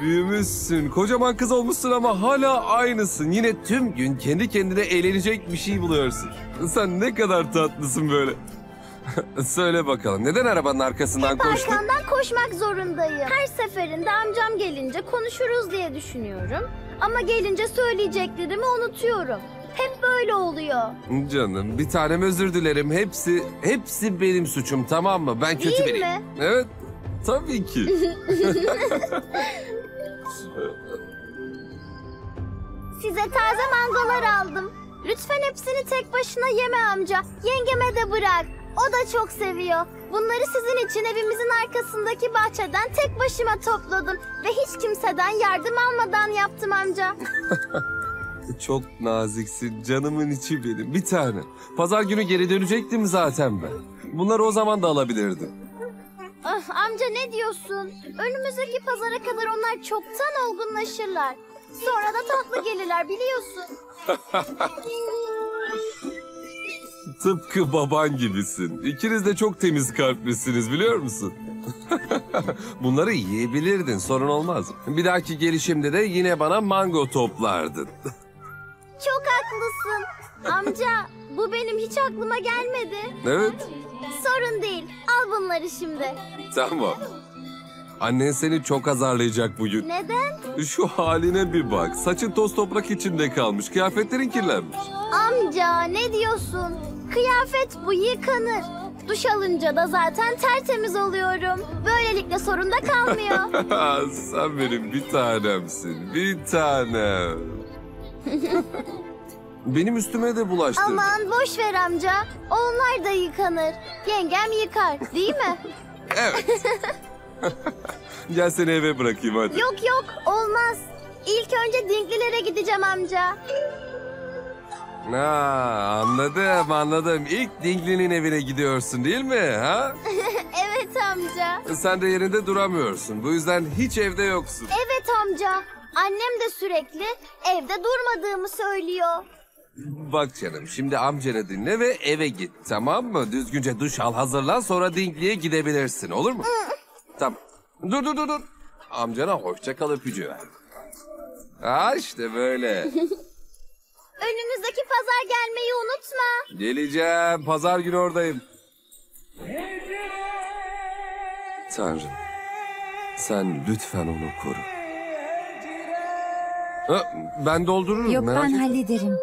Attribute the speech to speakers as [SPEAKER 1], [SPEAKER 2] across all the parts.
[SPEAKER 1] Büyümüşsün, kocaman kız olmuşsun ama hala aynısın. Yine tüm gün kendi kendine eğlenecek bir şey buluyorsun. Sen ne kadar tatlısın böyle. Söyle bakalım, neden arabanın arkasından koştun?
[SPEAKER 2] Arkandan koşmak zorundayım. Her seferinde amcam gelince konuşuruz diye düşünüyorum. Ama gelince söyleyeceklerimi unutuyorum. Böyle oluyor.
[SPEAKER 1] Canım, bir tanem özür dilerim. Hepsi, hepsi benim suçum tamam mı? Ben kötü
[SPEAKER 2] Değil
[SPEAKER 1] biriyim.
[SPEAKER 2] mi?
[SPEAKER 1] Evet, tabii ki.
[SPEAKER 2] Size taze mangolar aldım. Lütfen hepsini tek başına yeme amca. Yengeme de bırak. O da çok seviyor. Bunları sizin için evimizin arkasındaki bahçeden tek başıma topladım. Ve hiç kimseden yardım almadan yaptım amca.
[SPEAKER 1] Çok naziksin, canımın içi benim. Bir tane. Pazar günü geri dönecektim zaten ben. Bunları o zaman da alabilirdim.
[SPEAKER 2] Ah, amca ne diyorsun? Önümüzdeki pazara kadar onlar çoktan olgunlaşırlar. Sonra da tatlı gelirler biliyorsun.
[SPEAKER 1] Tıpkı baban gibisin. İkiniz de çok temiz kalplisiniz biliyor musun? Bunları yiyebilirdin sorun olmaz. Bir dahaki gelişimde de yine bana mango toplardın.
[SPEAKER 2] Çok haklısın. Amca bu benim hiç aklıma gelmedi.
[SPEAKER 1] evet
[SPEAKER 2] Sorun değil. Al bunları şimdi.
[SPEAKER 1] tamam. Annen seni çok azarlayacak bugün.
[SPEAKER 2] Neden?
[SPEAKER 1] Şu haline bir bak. Saçın toz toprak içinde kalmış. Kıyafetlerin kirlenmiş.
[SPEAKER 2] Amca ne diyorsun? Kıyafet bu yıkanır. Duş alınca da zaten tertemiz oluyorum. Böylelikle sorun da kalmıyor.
[SPEAKER 1] Sen benim bir tanemsin. Bir tanem. Benim üstüme de bulaştırdın.
[SPEAKER 2] Aman boş ver amca. Onlar da yıkanır. Yengem yıkar değil mi?
[SPEAKER 1] Evet. Gel seni eve bırakayım hadi.
[SPEAKER 2] Yok yok olmaz. İlk önce Dinklilere gideceğim amca.
[SPEAKER 1] Ha, anladım anladım. İlk Dingli'nin evine gidiyorsun değil mi? Ha?
[SPEAKER 2] Evet amca.
[SPEAKER 1] Sen de yerinde duramıyorsun. Bu yüzden hiç evde yoksun.
[SPEAKER 2] Evet amca. Annem de sürekli evde durmadığımı söylüyor.
[SPEAKER 1] Bak canım şimdi amcanı dinle ve eve git tamam mı? Düzgünce duş al hazırlan sonra Dingli'ye gidebilirsin olur mu? tamam. Dur dur dur dur. Amcana hoşça kal öpücüğü ver. Ha işte böyle.
[SPEAKER 2] Önümüzdeki pazar gelmeyi unutma.
[SPEAKER 1] Geleceğim. Pazar günü oradayım. Tanrım. Sen lütfen onu koru. Ha, ben doldururum.
[SPEAKER 3] Yok
[SPEAKER 1] merak
[SPEAKER 3] ben
[SPEAKER 1] etme.
[SPEAKER 3] hallederim.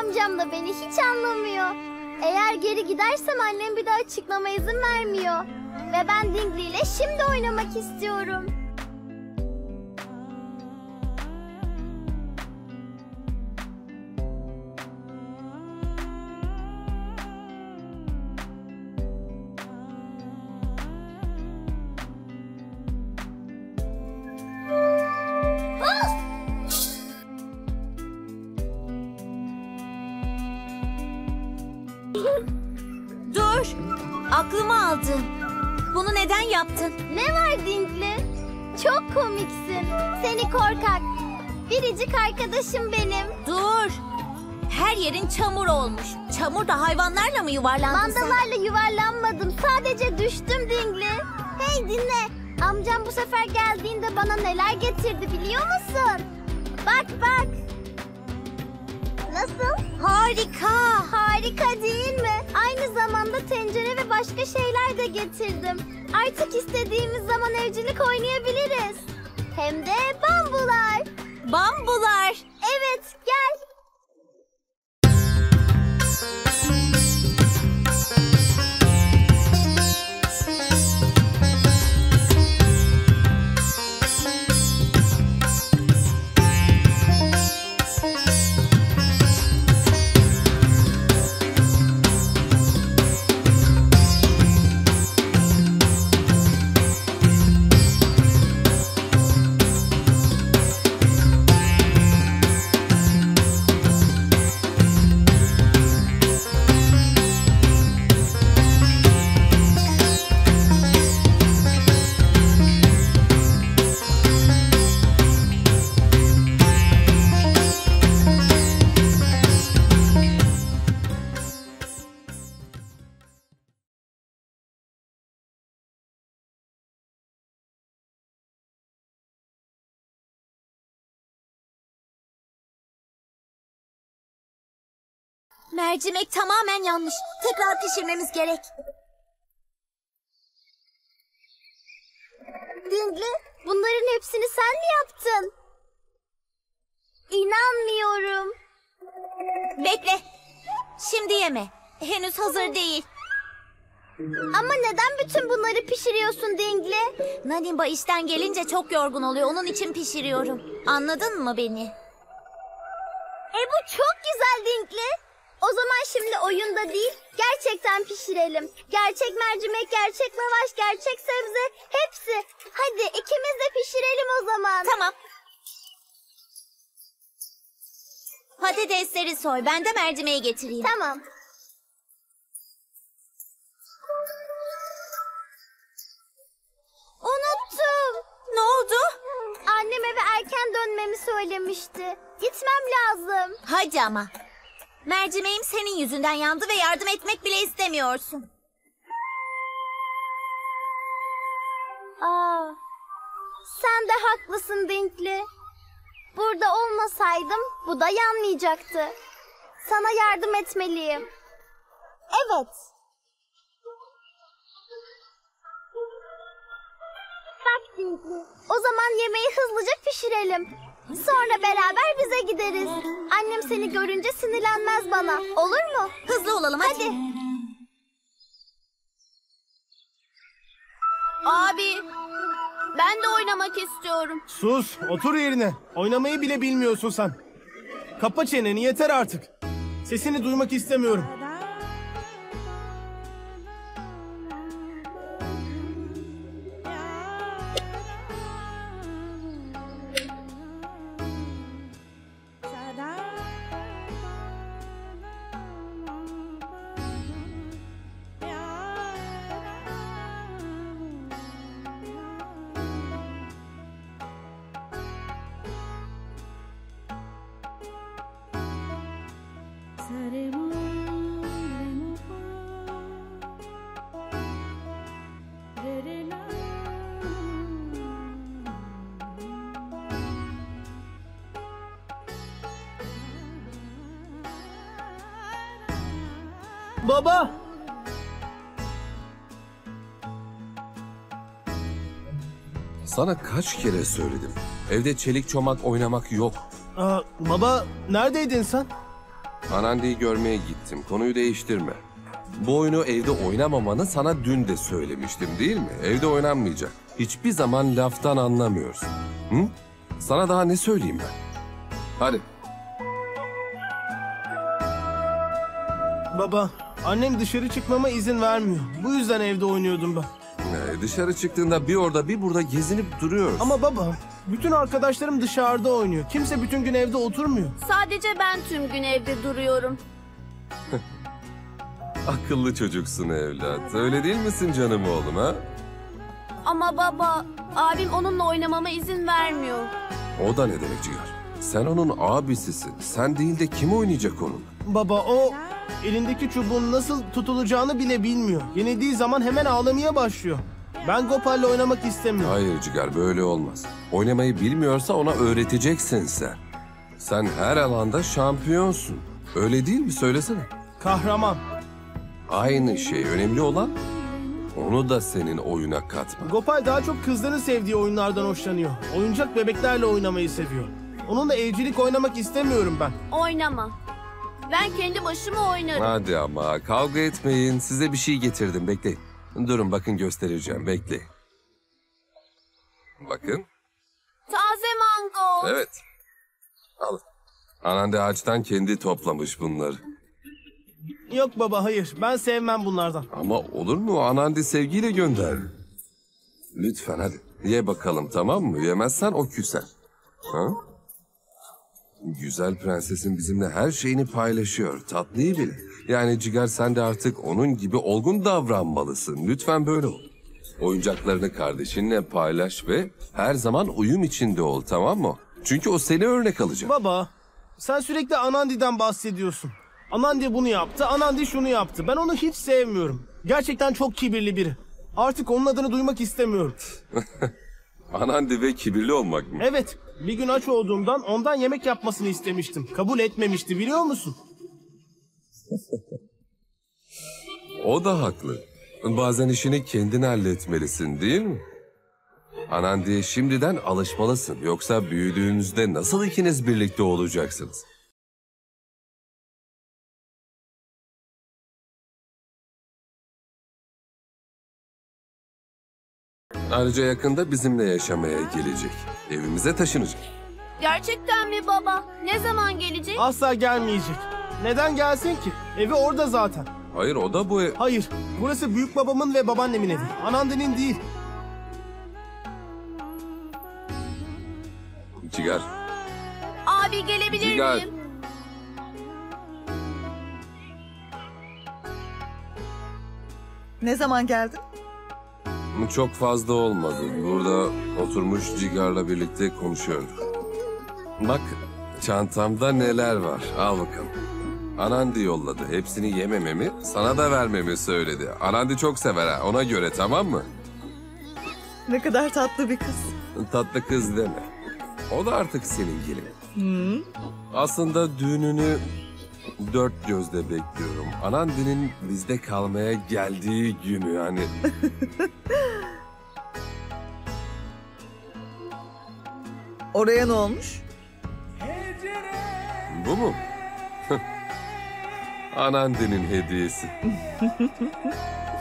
[SPEAKER 2] Amcam da beni hiç anlamıyor. Eğer geri gidersem annem bir daha çıkmama izin vermiyor. Ve ben Dingli ile şimdi oynamak istiyorum. Arkadaşım benim.
[SPEAKER 3] Dur. Her yerin çamur olmuş. Çamur da hayvanlarla mı yuvarlandın sen?
[SPEAKER 2] Mandalarla yuvarlanmadım. Sadece düştüm Dingli. Hey dinle. Amcam bu sefer geldiğinde bana neler getirdi biliyor musun? Bak bak. Nasıl?
[SPEAKER 3] Harika.
[SPEAKER 2] Harika değil mi? Aynı zamanda tencere ve başka şeyler de getirdim. Artık istediğimiz zaman evcilik oynayabiliriz. Hem de bambular.
[SPEAKER 3] Bambular.
[SPEAKER 2] Evet
[SPEAKER 3] Mercimek tamamen yanmış. Tekrar pişirmemiz gerek.
[SPEAKER 2] Dingli, bunların hepsini sen mi yaptın? İnanmıyorum.
[SPEAKER 3] Bekle. Şimdi yeme. Henüz hazır değil.
[SPEAKER 2] Ama neden bütün bunları pişiriyorsun Dingli?
[SPEAKER 3] Nanimba işten gelince çok yorgun oluyor. Onun için pişiriyorum. Anladın mı beni?
[SPEAKER 2] E bu çok güzel Dinkli. O zaman şimdi oyunda değil, gerçekten pişirelim. Gerçek mercimek, gerçek lavaş, gerçek sebze, hepsi. Hadi ikimiz de pişirelim o zaman.
[SPEAKER 3] Tamam. Patatesleri soy. Ben de mercimeği getireyim.
[SPEAKER 2] Tamam. Unuttum.
[SPEAKER 3] Ne oldu?
[SPEAKER 2] Annem eve erken dönmemi söylemişti. Gitmem lazım.
[SPEAKER 3] Hadi ama. Mercimeğim senin yüzünden yandı ve yardım etmek bile istemiyorsun.
[SPEAKER 2] Aa, sen de haklısın Dinkli. Burada olmasaydım bu da yanmayacaktı. Sana yardım etmeliyim. Evet. Bak Dinkli. O zaman yemeği hızlıca pişirelim. Sonra beraber bize gideriz. Annem seni görünce sinirlenmez bana. Olur mu?
[SPEAKER 3] Hızlı olalım hadi.
[SPEAKER 2] Hadi.
[SPEAKER 3] Abi, ben de oynamak istiyorum.
[SPEAKER 4] Sus, otur yerine. Oynamayı bile bilmiyorsun sen. Kapa çeneni yeter artık. Sesini duymak istemiyorum.
[SPEAKER 1] Sana kaç kere söyledim. Evde çelik çomak oynamak yok.
[SPEAKER 4] Aa, baba, neredeydin sen?
[SPEAKER 1] Anandi'yi görmeye gittim. Konuyu değiştirme. Bu oyunu evde oynamamanı sana dün de söylemiştim değil mi? Evde oynanmayacak. Hiçbir zaman laftan anlamıyorsun. Hı? Sana daha ne söyleyeyim ben? Hadi.
[SPEAKER 4] Baba, annem dışarı çıkmama izin vermiyor. Bu yüzden evde oynuyordum ben.
[SPEAKER 1] Ee, dışarı çıktığında bir orada bir burada gezinip duruyoruz.
[SPEAKER 4] Ama baba, bütün arkadaşlarım dışarıda oynuyor. Kimse bütün gün evde oturmuyor.
[SPEAKER 5] Sadece ben tüm gün evde duruyorum.
[SPEAKER 1] Akıllı çocuksun evlat. Öyle değil misin canım oğlum ha?
[SPEAKER 5] Ama baba, abim onunla oynamama izin vermiyor.
[SPEAKER 1] O da ne demek Cigar? Sen onun abisisin. Sen değil de kim oynayacak onun?
[SPEAKER 4] Baba o elindeki çubuğun nasıl tutulacağını bile bilmiyor. Yenildiği zaman hemen ağlamaya başlıyor. Ben Gopal'le oynamak istemiyorum.
[SPEAKER 1] Hayır Cigar böyle olmaz. Oynamayı bilmiyorsa ona öğreteceksin sen. Sen her alanda şampiyonsun. Öyle değil mi söylesene.
[SPEAKER 4] Kahraman.
[SPEAKER 1] Aynı şey önemli olan onu da senin oyuna katma.
[SPEAKER 4] Gopal daha çok kızların sevdiği oyunlardan hoşlanıyor. Oyuncak bebeklerle oynamayı seviyor. Onunla evcilik oynamak istemiyorum ben.
[SPEAKER 5] Oynama. Ben kendi başıma oynarım.
[SPEAKER 1] Hadi ama kavga etmeyin. Size bir şey getirdim bekleyin. Durun bakın göstereceğim bekleyin. Bakın.
[SPEAKER 5] Taze mango.
[SPEAKER 1] Evet. Al. Anan da ağaçtan kendi toplamış bunları.
[SPEAKER 4] Yok baba hayır. Ben sevmem bunlardan.
[SPEAKER 1] Ama olur mu? Anandi sevgiyle gönder. Lütfen hadi. Ye bakalım tamam mı? Yemezsen o küser. Ha? Güzel prensesin bizimle her şeyini paylaşıyor. Tatlıyı bile. Yani Cigar sen de artık onun gibi olgun davranmalısın. Lütfen böyle ol. Oyuncaklarını kardeşinle paylaş ve her zaman uyum içinde ol tamam mı? Çünkü o seni örnek alacak.
[SPEAKER 4] Baba sen sürekli Anandi'den bahsediyorsun. Anandi bunu yaptı, Anandi şunu yaptı. Ben onu hiç sevmiyorum. Gerçekten çok kibirli biri. Artık onun adını duymak istemiyorum.
[SPEAKER 1] Anandi ve kibirli olmak mı?
[SPEAKER 4] Evet, bir gün aç olduğumdan ondan yemek yapmasını istemiştim. Kabul etmemişti biliyor musun?
[SPEAKER 1] O da haklı. Bazen işini kendin halletmelisin değil mi? Anandi'ye şimdiden alışmalısın. Yoksa büyüdüğünüzde nasıl ikiniz birlikte olacaksınız? Ayrıca yakında bizimle yaşamaya gelecek. Evimize taşınacak.
[SPEAKER 5] Gerçekten mi baba? Ne zaman gelecek?
[SPEAKER 4] Asla gelmeyecek. Neden gelsin ki? Evi orada zaten.
[SPEAKER 1] Hayır o da bu ev.
[SPEAKER 4] Hayır, burası büyük babamın ve babaannemin evi. Anandi'nin değil.
[SPEAKER 1] Cigar.
[SPEAKER 5] Abi gelebilir
[SPEAKER 1] Cigar.
[SPEAKER 5] miyim?
[SPEAKER 6] Ne zaman geldin?
[SPEAKER 1] Çok fazla olmadı. Burada oturmuş Cigar'la birlikte konuşuyorduk. Bak çantamda neler var. Al bakalım. Anandi yolladı. Hepsini yemememi, sana da vermemi söyledi. Anandi çok sever ha. Ona göre tamam mı?
[SPEAKER 6] Ne kadar tatlı bir kız.
[SPEAKER 1] Tatlı kız deme. O da artık senin gelin. Aslında düğününü dört gözle bekliyorum. Anandi'nin bizde kalmaya geldiği günü yani.
[SPEAKER 6] Oraya ne olmuş?
[SPEAKER 1] Bu mu? Anandi'nin hediyesi.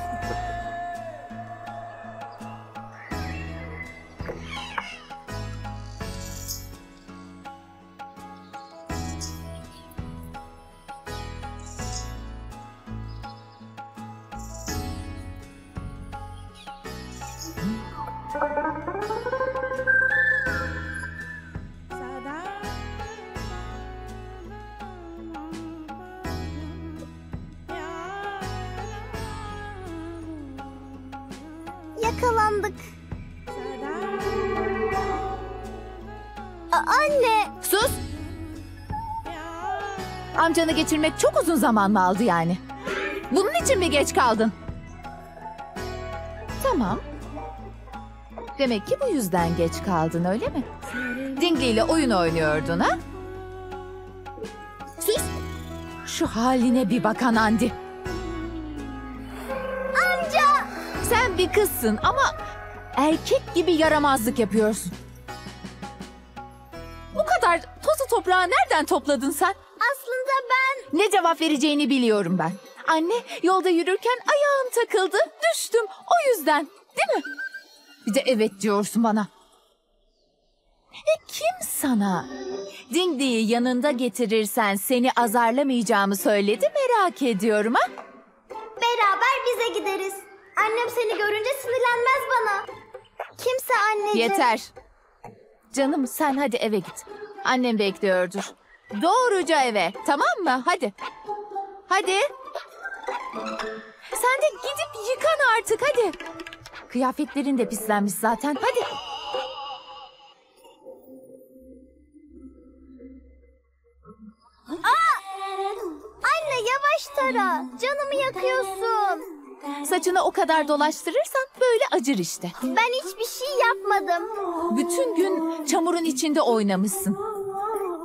[SPEAKER 3] Amcanı geçirmek çok uzun zaman mı aldı yani? Bunun için mi geç kaldın? Tamam. Demek ki bu yüzden geç kaldın öyle mi? Dingley ile oyun oynuyordun ha? Sus! Şu haline bir bakan Andi. Amca! Sen bir kızsın ama erkek gibi yaramazlık yapıyorsun. Bu kadar tozu toprağı nereden topladın sen? Cevap vereceğini biliyorum ben. Anne yolda yürürken ayağım takıldı, düştüm. O yüzden, değil mi? Bir de evet diyorsun bana. E kim sana? Dingdi'yi yanında getirirsen seni azarlamayacağımı söyledi merak ediyorum ha?
[SPEAKER 2] Beraber bize gideriz. Annem seni görünce sinirlenmez bana. Kimse anneciğim.
[SPEAKER 3] Yeter. Canım sen hadi eve git. Annem bekliyordur. Doğruca eve tamam mı? Hadi. Hadi. Sen de gidip yıkan artık hadi. Kıyafetlerin de pislenmiş zaten. Hadi.
[SPEAKER 2] Anne yavaş tara. Canımı yakıyorsun.
[SPEAKER 3] Saçını o kadar dolaştırırsan böyle acır işte.
[SPEAKER 2] Ben hiçbir şey yapmadım.
[SPEAKER 3] Bütün gün çamurun içinde oynamışsın.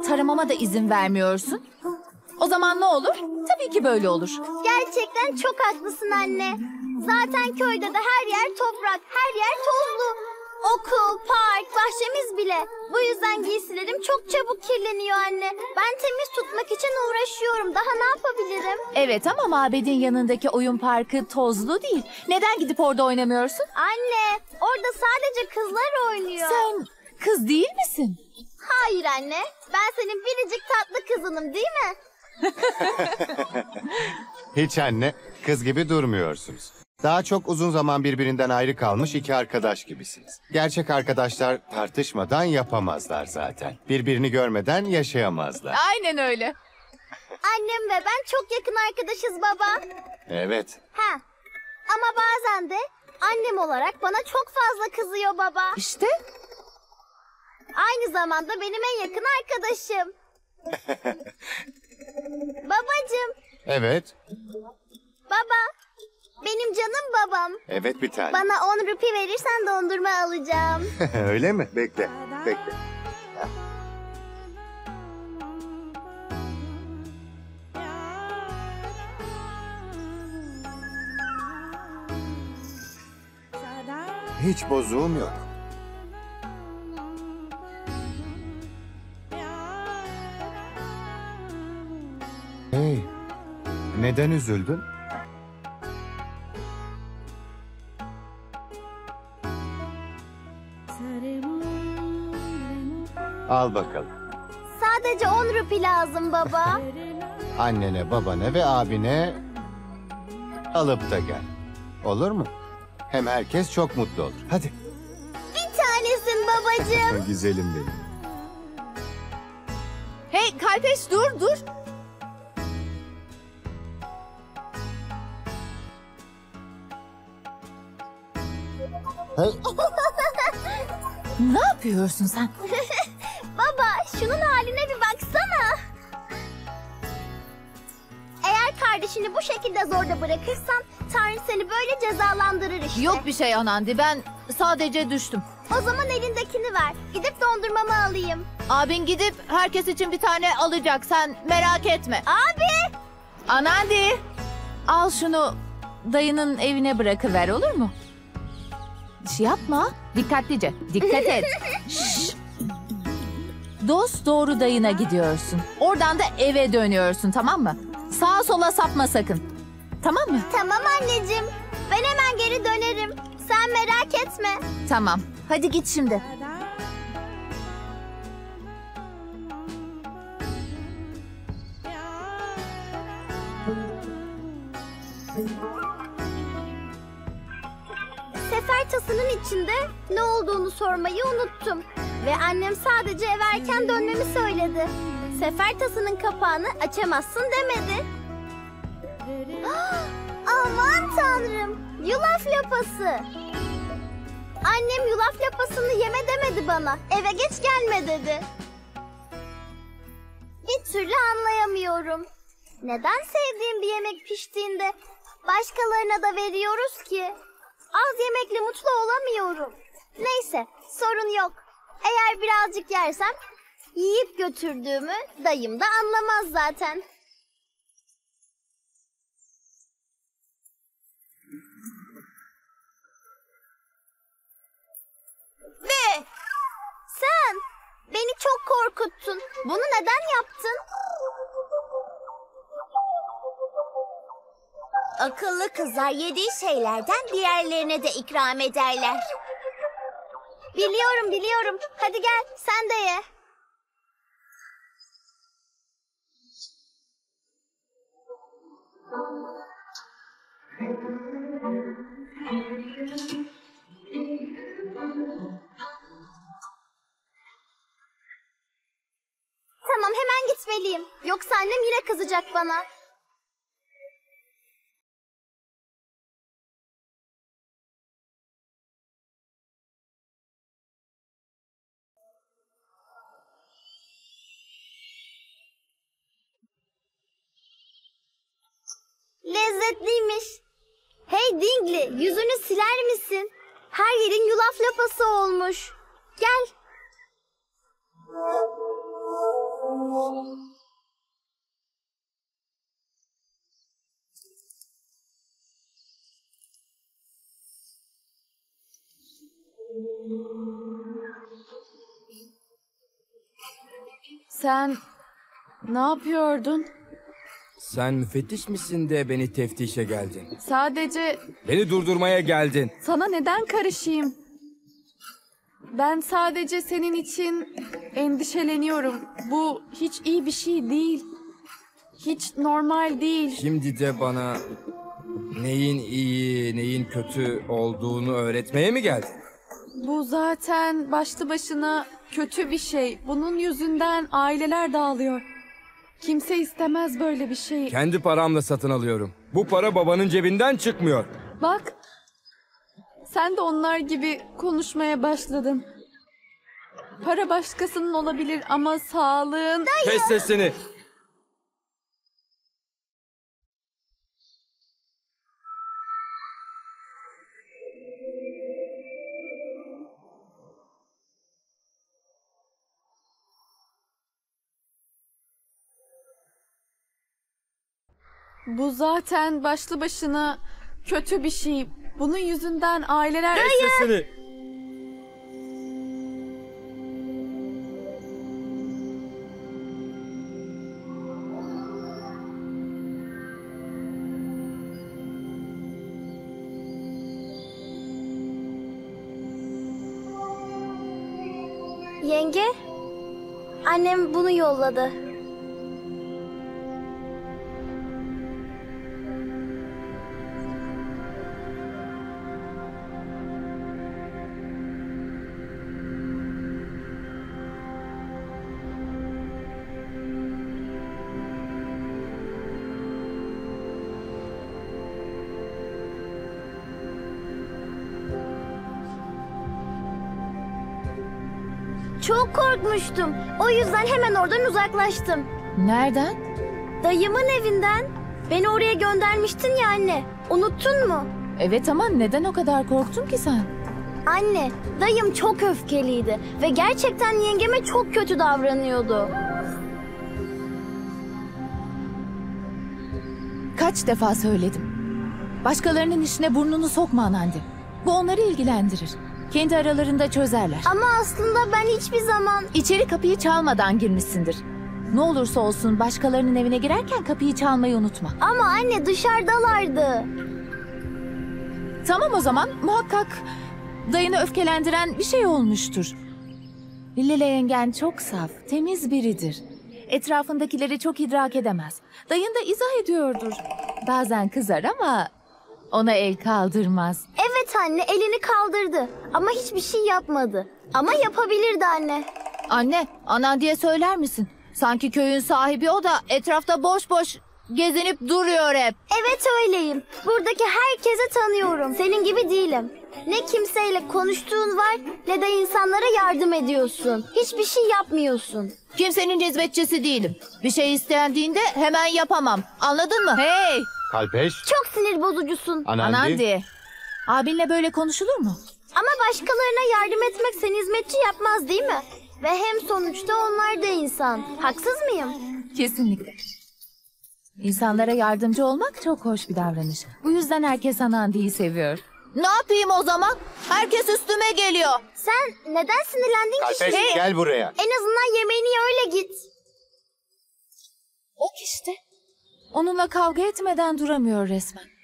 [SPEAKER 3] Taramama da izin vermiyorsun. O zaman ne olur? Tabii ki böyle olur.
[SPEAKER 2] Gerçekten çok haklısın anne. Zaten köyde de her yer toprak, her yer tozlu. Okul, park, bahçemiz bile. Bu yüzden giysilerim çok çabuk kirleniyor anne. Ben temiz tutmak için uğraşıyorum. Daha ne yapabilirim?
[SPEAKER 3] Evet ama mabedin yanındaki oyun parkı tozlu değil. Neden gidip orada oynamıyorsun?
[SPEAKER 2] Anne, orada sadece kızlar oynuyor.
[SPEAKER 3] Sen kız değil misin?
[SPEAKER 2] Hayır anne. Ben senin biricik tatlı kızınım değil mi?
[SPEAKER 7] Hiç anne, kız gibi durmuyorsunuz. Daha çok uzun zaman birbirinden ayrı kalmış iki arkadaş gibisiniz. Gerçek arkadaşlar tartışmadan yapamazlar zaten. Birbirini görmeden yaşayamazlar.
[SPEAKER 3] Aynen öyle.
[SPEAKER 2] Annem ve ben çok yakın arkadaşız baba.
[SPEAKER 7] Evet,
[SPEAKER 2] Ha. Ama bazen de annem olarak bana çok fazla kızıyor baba.
[SPEAKER 3] İşte
[SPEAKER 2] Aynı zamanda benim en yakın arkadaşım. Babacım.
[SPEAKER 7] Evet.
[SPEAKER 2] Baba. Benim canım babam.
[SPEAKER 7] Evet bir tane.
[SPEAKER 2] Bana 10 rupi verirsen dondurma alacağım.
[SPEAKER 7] Öyle mi? Bekle. Bekle. Hiç bozuğum yok. Hey, neden üzüldün? Al bakalım.
[SPEAKER 2] Sadece 10 rupi lazım baba.
[SPEAKER 7] Annene, babana ve abine alıp da gel. Olur mu? Hem herkes çok mutlu olur. Hadi.
[SPEAKER 2] Bir tanesin babacığım.
[SPEAKER 7] Güzelim benim.
[SPEAKER 3] Hey Kalpeş dur dur.
[SPEAKER 7] Hey,
[SPEAKER 3] Ne yapıyorsun sen?
[SPEAKER 2] Baba şunun haline bir baksana. Eğer kardeşini bu şekilde zorda bırakırsan Tanrı seni böyle cezalandırır işte.
[SPEAKER 3] Yok bir şey Anandi ben sadece düştüm.
[SPEAKER 2] O zaman elindekini ver. Gidip dondurmamı alayım.
[SPEAKER 3] Abin gidip herkes için bir tane alacak sen merak etme.
[SPEAKER 2] Abi!
[SPEAKER 3] Anandi al şunu dayının evine bırakıver olur mu? Şey yapma dikkatlice dikkat et. Şşş. Dost doğru dayına gidiyorsun. Oradan da eve dönüyorsun tamam mı? Sağa sola sapma sakın. Tamam mı?
[SPEAKER 2] Tamam anneciğim. Ben hemen geri dönerim. Sen merak etme.
[SPEAKER 3] Tamam. Hadi git şimdi.
[SPEAKER 2] Sefer tasının içinde ne olduğunu sormayı unuttum. Ve annem sadece eve erken dönmemi söyledi. Sefer tasının kapağını açamazsın demedi. Aman tanrım! Yulaf lapası! Annem yulaf lapasını yeme demedi bana. Eve geç gelme dedi. Bir türlü anlayamıyorum. Neden sevdiğim bir yemek piştiğinde başkalarına da veriyoruz ki? Az yemekle mutlu olamıyorum. Neyse, sorun yok. Eğer birazcık yersem yiyip götürdüğümü dayım da anlamaz zaten. Ve sen beni çok korkuttun. Bunu neden yaptın? Akıllı kızlar yediği şeylerden diğerlerine de ikram ederler. Biliyorum biliyorum. Hadi gel sen de ye. Tamam hemen gitmeliyim. Yoksa annem yine kızacak bana. Lezzetliymiş. Hey Dingli, yüzünü siler misin? Her yerin yulaf lapası olmuş. Gel.
[SPEAKER 5] Sen ne yapıyordun?
[SPEAKER 8] Sen müfettiş misin de beni teftişe geldin?
[SPEAKER 5] Sadece
[SPEAKER 8] Beni durdurmaya geldin.
[SPEAKER 5] sana neden karışayım? Ben sadece senin için endişeleniyorum. Bu hiç iyi bir şey değil. Hiç normal değil.
[SPEAKER 8] Şimdi de bana neyin iyi, neyin kötü olduğunu öğretmeye mi geldin?
[SPEAKER 5] Bu zaten başlı başına kötü bir şey. Bunun yüzünden aileler dağılıyor. Kimse istemez böyle bir şeyi.
[SPEAKER 8] Kendi paramla satın alıyorum. Bu para babanın cebinden çıkmıyor.
[SPEAKER 5] Bak. Sen de onlar gibi konuşmaya başladın. Para başkasının olabilir ama sağlığın...
[SPEAKER 8] Kes sesini.
[SPEAKER 5] Bu zaten başlı başına kötü bir şey. Bunun yüzünden aileler...
[SPEAKER 8] Sesini.
[SPEAKER 2] Yenge, annem bunu yolladı. Çok korkmuştum. O yüzden hemen oradan uzaklaştım.
[SPEAKER 3] Nereden?
[SPEAKER 2] Dayımın evinden. Beni oraya göndermiştin ya anne. Unuttun mu?
[SPEAKER 3] Evet ama neden o kadar korktun ki sen?
[SPEAKER 2] Anne, dayım çok öfkeliydi ve gerçekten yengeme çok kötü davranıyordu.
[SPEAKER 3] Kaç defa söyledim. Başkalarının işine burnunu sokma anandi. Bu onları ilgilendirir. Kendi aralarında çözerler.
[SPEAKER 2] Ama aslında ben hiçbir zaman...
[SPEAKER 3] İçeri kapıyı çalmadan girmişsindir. Ne olursa olsun başkalarının evine girerken kapıyı çalmayı unutma.
[SPEAKER 2] Ama anne dışarıdalardı.
[SPEAKER 3] Tamam o zaman muhakkak dayını öfkelendiren bir şey olmuştur. Lile yengen çok saf, temiz biridir. Etrafındakileri çok idrak edemez. Dayın da izah ediyordur. Bazen kızar ama ona el kaldırmaz.
[SPEAKER 2] Evet anne elini kaldırdı ama hiçbir şey yapmadı. Ama yapabilirdi anne.
[SPEAKER 3] Anne, anan diye söyler misin? Sanki köyün sahibi o da etrafta boş boş gezinip duruyor hep.
[SPEAKER 2] Evet öyleyim. Buradaki herkese tanıyorum. Senin gibi değilim. Ne kimseyle konuştuğun var ne de insanlara yardım ediyorsun. Hiçbir şey yapmıyorsun.
[SPEAKER 3] Kimsenin hizmetçisi değilim. Bir şey istendiğinde hemen yapamam. Anladın mı? Hey!
[SPEAKER 7] Kalpeş,
[SPEAKER 2] Çok sinir bozucusun.
[SPEAKER 7] Anandi.
[SPEAKER 3] Anandi. Abinle böyle konuşulur mu?
[SPEAKER 2] Ama başkalarına yardım etmek seni hizmetçi yapmaz değil mi? Ve hem sonuçta onlar da insan. Haksız mıyım?
[SPEAKER 3] Kesinlikle. İnsanlara yardımcı olmak çok hoş bir davranış. Bu yüzden herkes Anandi'yi seviyor. Ne yapayım o zaman? Herkes üstüme geliyor.
[SPEAKER 2] Sen neden sinirlendin ki?
[SPEAKER 7] Kalpeş
[SPEAKER 2] şimdi?
[SPEAKER 7] gel buraya.
[SPEAKER 2] En azından yemeğini ye öyle git.
[SPEAKER 3] Bak işte. Onunla kavga etmeden duramıyor resmen.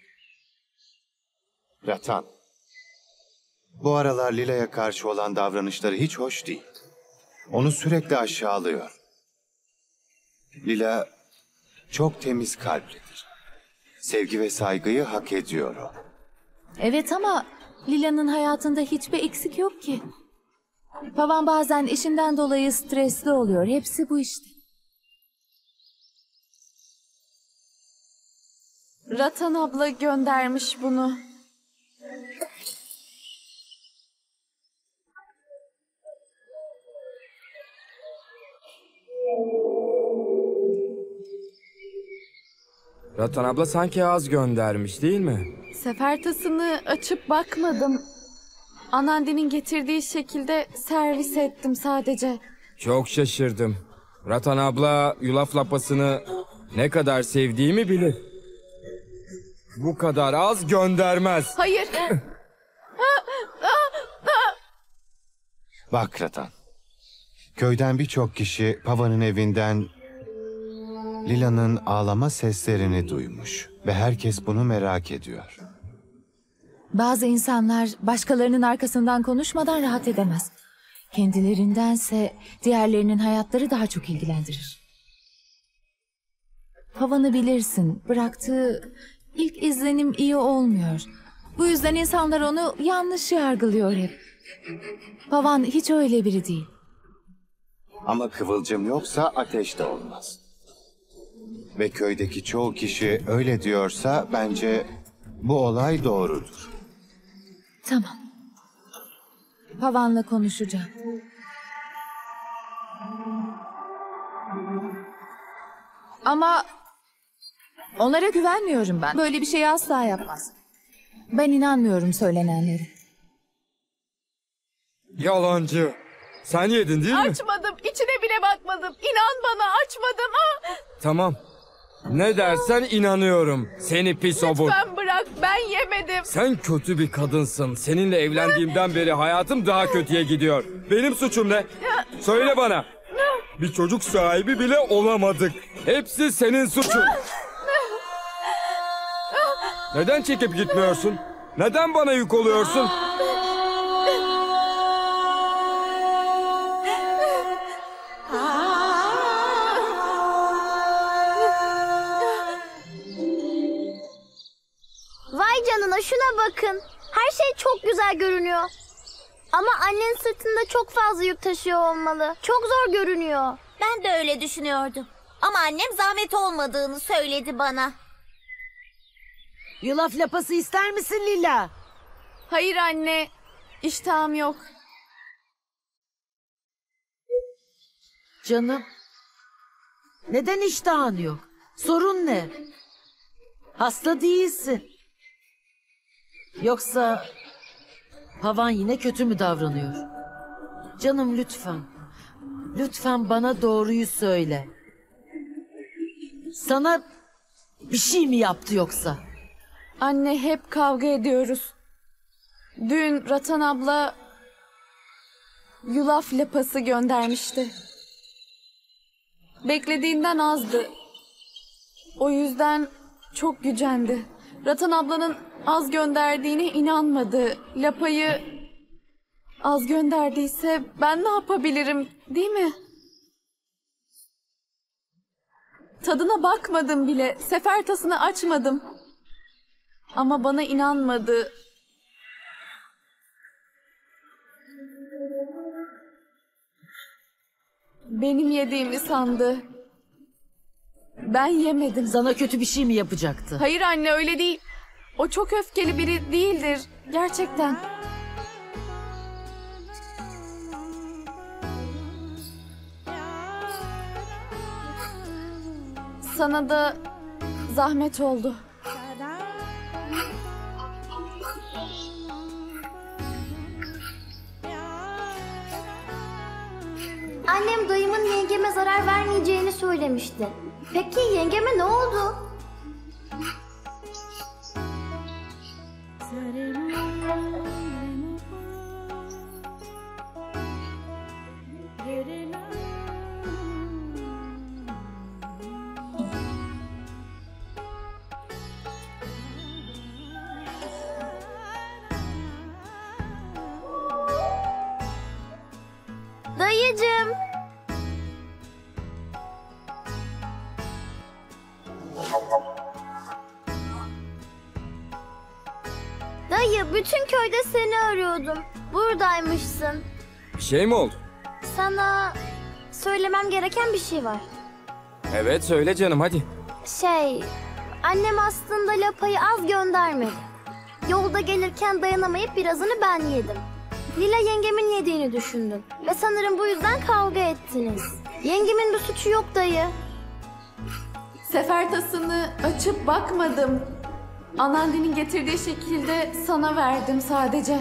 [SPEAKER 7] Ratan. Bu aralar Lila'ya karşı olan davranışları hiç hoş değil. Onu sürekli aşağılıyor. Lila çok temiz kalplidir. Sevgi ve saygıyı hak ediyor o.
[SPEAKER 3] Evet ama Lila'nın hayatında hiçbir eksik yok ki. Pavan bazen işinden dolayı stresli oluyor. Hepsi bu işte.
[SPEAKER 5] Ratan abla göndermiş bunu.
[SPEAKER 8] Ratan abla sanki az göndermiş değil mi?
[SPEAKER 5] Sefertasını açıp bakmadım. Anandi'nin getirdiği şekilde servis ettim sadece.
[SPEAKER 8] Çok şaşırdım. Ratan abla yulaf lapasını ne kadar sevdiğimi bilir. Bu kadar az göndermez.
[SPEAKER 5] Hayır.
[SPEAKER 7] Bak Ratan. Köyden birçok kişi Pava'nın evinden Lila'nın ağlama seslerini duymuş ve herkes bunu merak ediyor.
[SPEAKER 3] Bazı insanlar başkalarının arkasından konuşmadan rahat edemez. Kendilerindense diğerlerinin hayatları daha çok ilgilendirir. Havanı bilirsin, bıraktığı ilk izlenim iyi olmuyor. Bu yüzden insanlar onu yanlış yargılıyor hep. Pavan hiç öyle biri değil.
[SPEAKER 7] Ama kıvılcım yoksa ateş de olmaz. Ve köydeki çoğu kişi öyle diyorsa bence bu olay doğrudur.
[SPEAKER 3] Tamam. Pavan'la konuşacağım. Ama onlara güvenmiyorum ben. Böyle bir şeyi asla yapmaz. Ben inanmıyorum söylenenlere.
[SPEAKER 8] Yalancı. Sen yedin değil mi?
[SPEAKER 5] Açmadım. içine bile bakmadım. İnan bana açmadım. Ah,
[SPEAKER 8] Tamam. Ne dersen inanıyorum. Seni pis obur.
[SPEAKER 5] lütfen bırak bırak ben yemedim.
[SPEAKER 8] Sen kötü bir kadınsın. Seninle evlendiğimden beri hayatım daha kötüye gidiyor. Benim suçum ne? Söyle bana. Bir çocuk sahibi bile olamadık. Hepsi senin suçun. Neden çekip gitmiyorsun? Neden bana yük oluyorsun?
[SPEAKER 2] Vay canına şuna bakın. Her şey çok güzel görünüyor. Ama annen sırtında çok fazla yük taşıyor olmalı. Çok zor görünüyor.
[SPEAKER 9] Ben de öyle düşünüyordum. Ama annem zahmet olmadığını söyledi bana.
[SPEAKER 10] Yulaf lapası ister misin Lila?
[SPEAKER 5] Hayır anne. İştahım yok.
[SPEAKER 10] Canım. Neden iştahın yok? Sorun ne? Hasta değilsin. Yoksa havan yine kötü mü davranıyor? Canım lütfen. Lütfen bana doğruyu söyle. Sana bir şey mi yaptı yoksa?
[SPEAKER 5] Anne hep kavga ediyoruz. Dün Ratan abla yulaf lapası göndermişti. Beklediğinden azdı. O yüzden çok gücendi. Ratan ablanın az gönderdiğine inanmadı. Lapayı az gönderdiyse ben ne yapabilirim değil mi? Tadına bakmadım bile. Sefer tasını açmadım. Ama bana inanmadı. Benim yediğimi sandı. Ben yemedim.
[SPEAKER 10] Sana kötü bir şey mi yapacaktı?
[SPEAKER 5] Hayır anne öyle değil. O çok öfkeli biri değildir. Gerçekten. Sana da zahmet oldu.
[SPEAKER 2] Annem dayımın yengeme zarar vermeyeceğini söylemişti. Peki yengeme ne oldu? Dayıcım. Seni arıyordum. Buradaymışsın.
[SPEAKER 8] Bir şey mi oldu?
[SPEAKER 2] Sana söylemem gereken bir şey var.
[SPEAKER 8] Evet söyle canım hadi.
[SPEAKER 2] Şey, annem aslında lapayı az göndermedi. Yolda gelirken dayanamayıp birazını ben yedim. Lila yengemin yediğini düşündüm. Ve sanırım bu yüzden kavga ettiniz. Yengemin bir suçu yok dayı.
[SPEAKER 5] Sefer tasını açıp bakmadım. Anandi'nin getirdiği şekilde sana verdim sadece.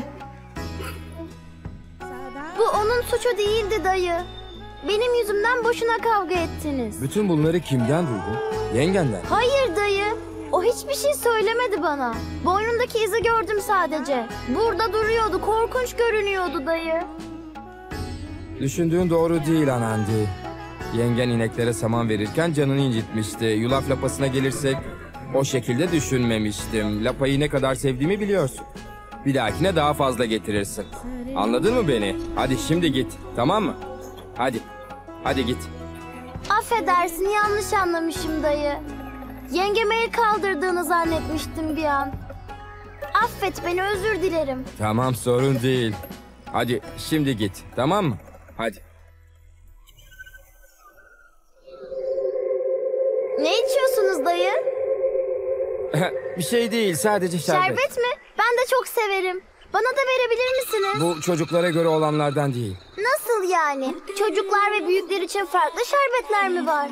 [SPEAKER 2] Bu onun suçu değildi dayı. Benim yüzümden boşuna kavga ettiniz.
[SPEAKER 8] Bütün bunları kimden duydun? Yengenden.
[SPEAKER 2] Hayır dayı. O hiçbir şey söylemedi bana. Boynundaki izi gördüm sadece. Burada duruyordu, korkunç görünüyordu dayı.
[SPEAKER 8] Düşündüğün doğru değil Anandi. Yengen ineklere saman verirken canını incitmişti. Yulaf lapasına gelirsek o şekilde düşünmemiştim. Lapayı ne kadar sevdiğimi biliyorsun. Bir dahakine daha fazla getirirsin. Anladın mı beni? Hadi şimdi git. Tamam mı? Hadi. Hadi git.
[SPEAKER 2] Affedersin yanlış anlamışım dayı. Yengeme el kaldırdığını zannetmiştim bir an. Affet beni özür dilerim.
[SPEAKER 8] Tamam sorun değil. Hadi şimdi git. Tamam mı? Hadi.
[SPEAKER 2] Ne içiyorsunuz dayı?
[SPEAKER 8] bir şey değil sadece şerbet.
[SPEAKER 2] Şerbet mi? De çok severim. Bana da verebilir misiniz?
[SPEAKER 8] Bu çocuklara göre olanlardan değil.
[SPEAKER 2] Nasıl yani? Çocuklar ve büyükler için farklı şerbetler mi var?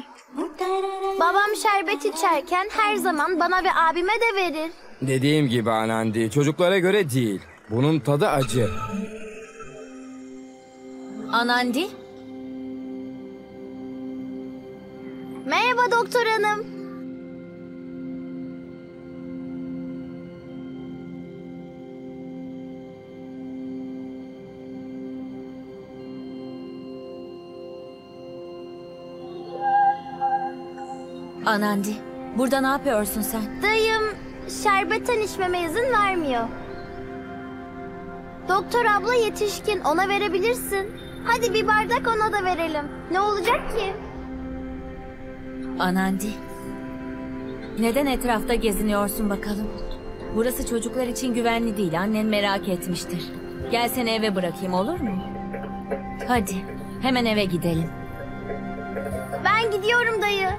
[SPEAKER 2] Babam şerbet içerken her zaman bana ve abime de verir.
[SPEAKER 8] Dediğim gibi Anandi, çocuklara göre değil. Bunun tadı acı.
[SPEAKER 9] Anandi,
[SPEAKER 2] Merhaba doktor hanım.
[SPEAKER 9] Anandi, burada ne yapıyorsun sen?
[SPEAKER 2] Dayım şerbetten içmeme izin vermiyor. Doktor abla yetişkin ona verebilirsin. Hadi bir bardak ona da verelim. Ne olacak ki?
[SPEAKER 9] Anandi. Neden etrafta geziniyorsun bakalım? Burası çocuklar için güvenli değil. Annen merak etmiştir. Gel seni eve bırakayım olur mu? Hadi hemen eve gidelim.
[SPEAKER 2] Ben gidiyorum dayı.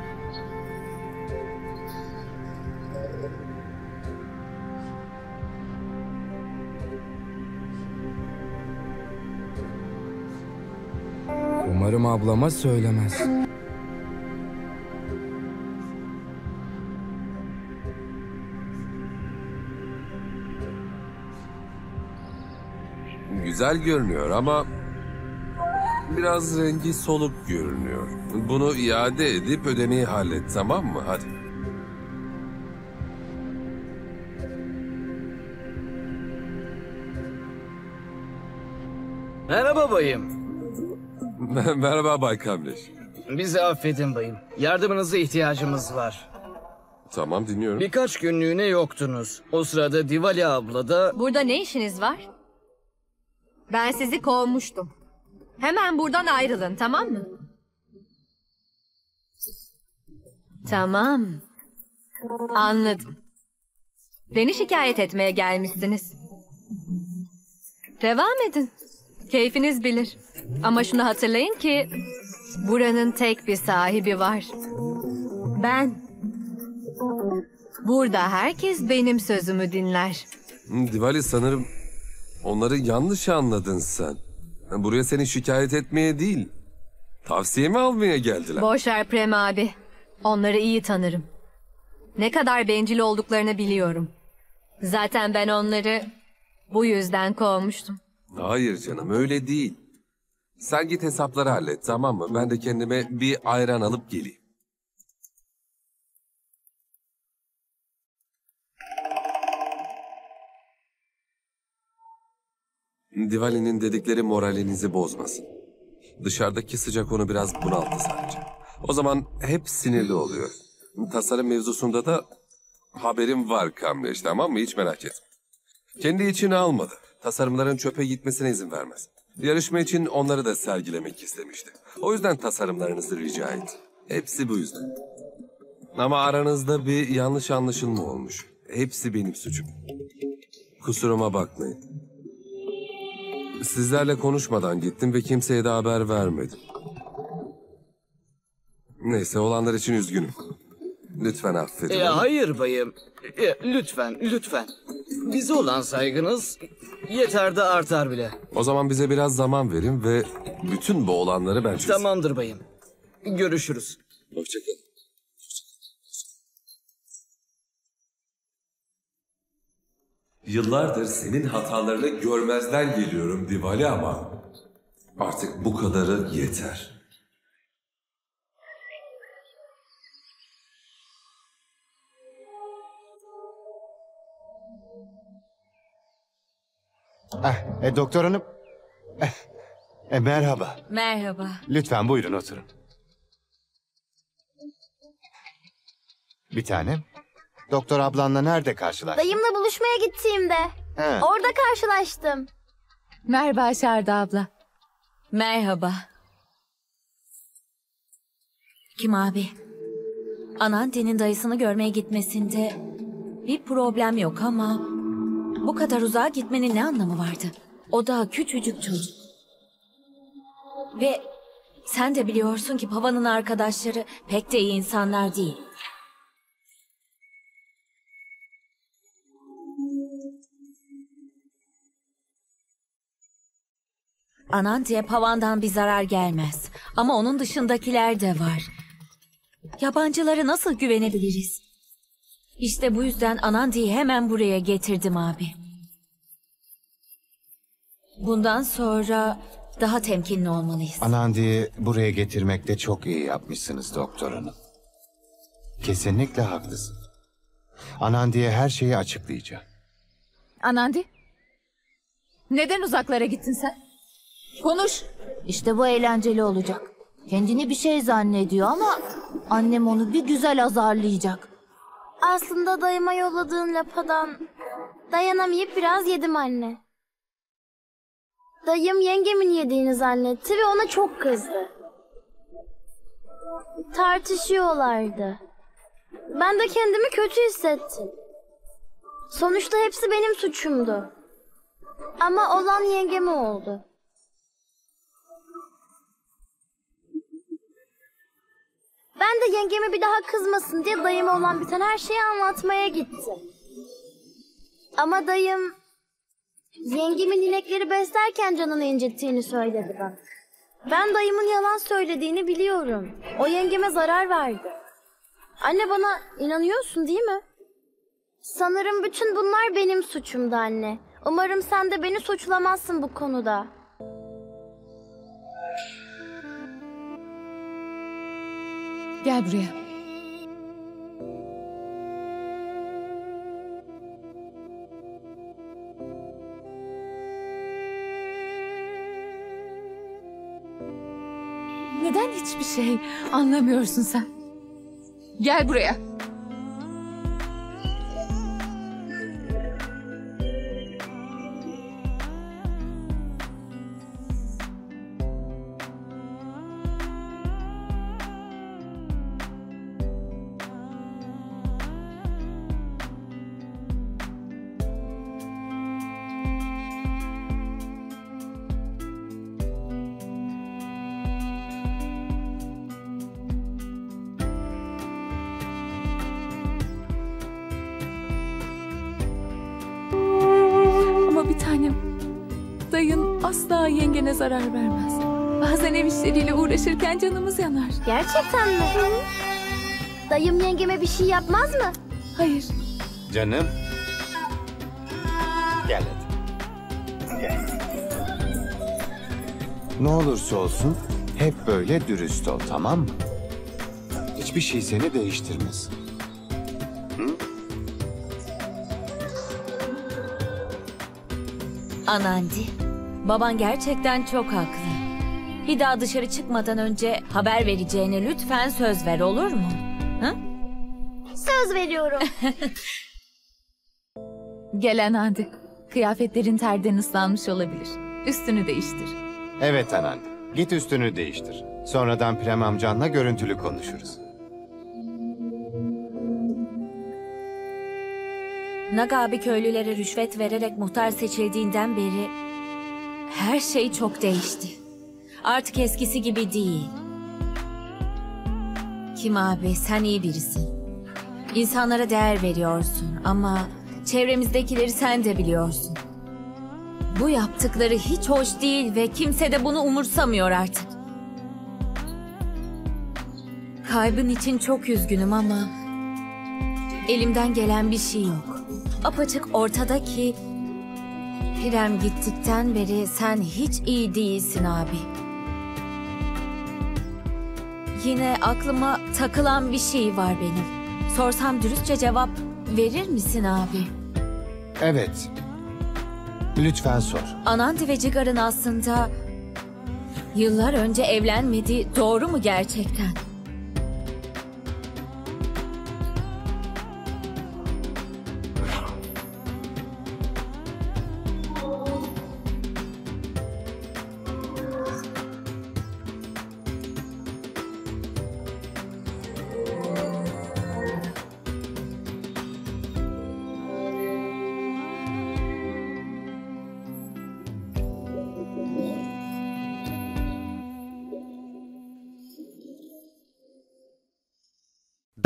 [SPEAKER 8] Umarım ablama söylemez.
[SPEAKER 1] Güzel görünüyor ama biraz rengi soluk görünüyor. Bunu iade edip ödemeyi hallet tamam mı? Hadi.
[SPEAKER 11] Merhaba bayım.
[SPEAKER 1] Merhaba Bay Kamleş.
[SPEAKER 11] Bizi affedin bayım. Yardımınıza ihtiyacımız var.
[SPEAKER 1] Tamam dinliyorum.
[SPEAKER 11] Birkaç günlüğüne yoktunuz. O sırada Divali abla da...
[SPEAKER 12] Burada ne işiniz var? Ben sizi kovmuştum. Hemen buradan ayrılın tamam mı? Tamam. Anladım. Beni şikayet etmeye gelmişsiniz. Devam edin. Keyfiniz bilir. Ama şunu hatırlayın ki buranın tek bir sahibi var. Ben. Burada herkes benim sözümü dinler.
[SPEAKER 1] Divali sanırım onları yanlış anladın sen. Buraya seni şikayet etmeye değil, tavsiyemi almaya geldiler.
[SPEAKER 12] Boş ver Prem abi. Onları iyi tanırım. Ne kadar bencil olduklarını biliyorum. Zaten ben onları bu yüzden kovmuştum.
[SPEAKER 1] Hayır canım öyle değil. Sen git hesapları hallet tamam mı? Ben de kendime bir ayran alıp geleyim. Diwali'nin dedikleri moralinizi bozmasın. Dışarıdaki sıcak onu biraz bunalttı sadece. O zaman hep sinirli oluyor. Tasarım mevzusunda da haberim var Kamleş tamam mı? Hiç merak etme. Kendi içine almadı. Tasarımların çöpe gitmesine izin vermez. Yarışma için onları da sergilemek istemişti. O yüzden tasarımlarınızı rica etti. Hepsi bu yüzden. Ama aranızda bir yanlış anlaşılma olmuş. Hepsi benim suçum. Kusuruma bakmayın. Sizlerle konuşmadan gittim ve kimseye de haber vermedim. Neyse olanlar için üzgünüm. Lütfen affedin.
[SPEAKER 11] E, hayır bayım. E, lütfen, lütfen. Bize olan saygınız yeter de artar bile.
[SPEAKER 1] O zaman bize biraz zaman verin ve bütün bu olanları ben çözeyim.
[SPEAKER 11] Tamamdır bayım. Görüşürüz.
[SPEAKER 1] Hoşçakalın. Yıllardır senin hatalarını görmezden geliyorum Divali ama artık bu kadarı yeter.
[SPEAKER 7] Eh, e, doktor hanım. Eh, e, merhaba.
[SPEAKER 9] Merhaba.
[SPEAKER 7] Lütfen buyurun oturun. Bir tanem. Doktor ablanla nerede karşılaştın?
[SPEAKER 2] Dayımla buluşmaya gittiğimde.
[SPEAKER 7] He.
[SPEAKER 2] Orada karşılaştım.
[SPEAKER 3] Merhaba Şerda abla.
[SPEAKER 9] Merhaba. Kim abi? Anante'nin dayısını görmeye gitmesinde bir problem yok ama bu kadar uzağa gitmenin ne anlamı vardı? O da küçücük çocuk. Ve sen de biliyorsun ki Pava'nın arkadaşları pek de iyi insanlar değil. Anante'ye Pavan'dan bir zarar gelmez. Ama onun dışındakiler de var. Yabancılara nasıl güvenebiliriz? İşte bu yüzden Anandi'yi hemen buraya getirdim abi. Bundan sonra daha temkinli olmalıyız.
[SPEAKER 7] Anandi'yi buraya getirmekte çok iyi yapmışsınız doktor hanım. Kesinlikle haklısın. Anandi'ye her şeyi açıklayacağım.
[SPEAKER 3] Anandi. Neden uzaklara gittin sen? Konuş.
[SPEAKER 13] İşte bu eğlenceli olacak. Kendini bir şey zannediyor ama
[SPEAKER 3] annem onu bir güzel azarlayacak.
[SPEAKER 2] Aslında dayıma yolladığın lapadan dayanamayıp biraz yedim anne. Dayım yengemin yediğini zannetti ve ona çok kızdı. Tartışıyorlardı. Ben de kendimi kötü hissettim. Sonuçta hepsi benim suçumdu. Ama olan yengeme oldu. Ben de yengeme bir daha kızmasın diye dayıma olan biten her şeyi anlatmaya gittim. Ama dayım yengemin inekleri beslerken canını incittiğini söyledi bana. Ben dayımın yalan söylediğini biliyorum. O yengeme zarar verdi. Anne bana inanıyorsun değil mi? Sanırım bütün bunlar benim suçumdu anne. Umarım sen de beni suçlamazsın bu konuda.
[SPEAKER 3] Gel buraya. Neden hiçbir şey anlamıyorsun sen? Gel buraya. Dayın asla yengene zarar vermez. Bazen ev işleriyle uğraşırken canımız yanar.
[SPEAKER 2] Gerçekten mi? Dayım yengeme bir şey yapmaz mı?
[SPEAKER 3] Hayır.
[SPEAKER 7] Canım. Gel hadi. Gel. Ne olursa olsun hep böyle dürüst ol tamam mı? Hiçbir şey seni değiştirmez.
[SPEAKER 9] Anandi, baban gerçekten çok haklı. Bir daha dışarı çıkmadan önce haber vereceğine lütfen söz ver olur mu? Hı?
[SPEAKER 2] Söz veriyorum.
[SPEAKER 3] Gelen hadi. Kıyafetlerin terden ıslanmış olabilir. Üstünü değiştir.
[SPEAKER 7] Evet anan. Git üstünü değiştir. Sonradan Prem amcanla görüntülü konuşuruz.
[SPEAKER 9] Naga abi köylülere rüşvet vererek muhtar seçildiğinden beri her şey çok değişti. Artık eskisi gibi değil. Kim abi sen iyi birisin. İnsanlara değer veriyorsun ama çevremizdekileri sen de biliyorsun. Bu yaptıkları hiç hoş değil ve kimse de bunu umursamıyor artık. Kaybın için çok üzgünüm ama elimden gelen bir şey yok. Apaçık ortada ki Pirem gittikten beri sen hiç iyi değilsin abi. Yine aklıma takılan bir şey var benim. Sorsam dürüstçe cevap verir misin abi?
[SPEAKER 7] Evet. Lütfen sor.
[SPEAKER 9] Anandi ve Cigar'ın aslında yıllar önce evlenmediği doğru mu gerçekten?